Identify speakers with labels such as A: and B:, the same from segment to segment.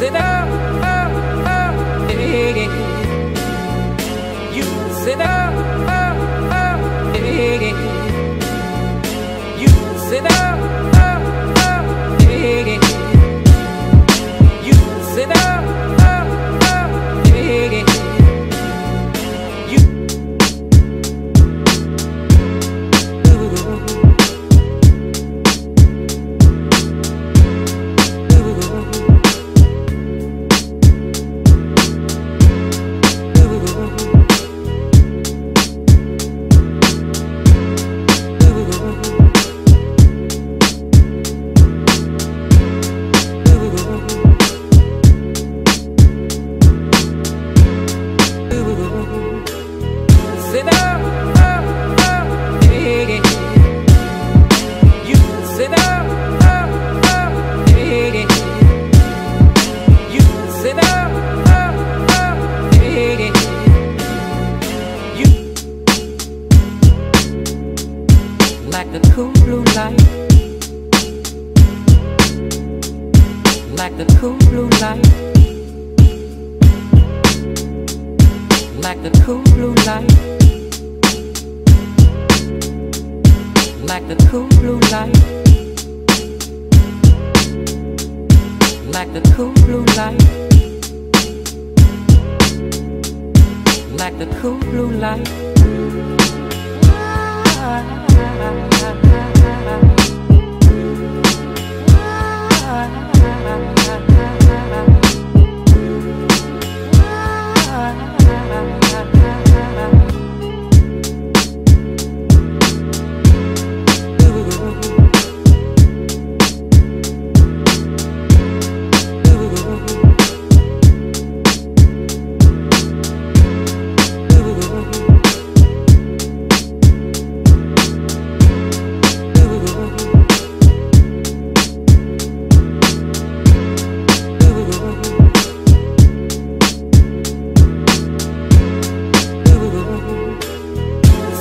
A: sinner like the cool blue light, like the cool blue light. like the cool blue light, like the cool blue light, like the cool blue light.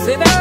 A: Say that.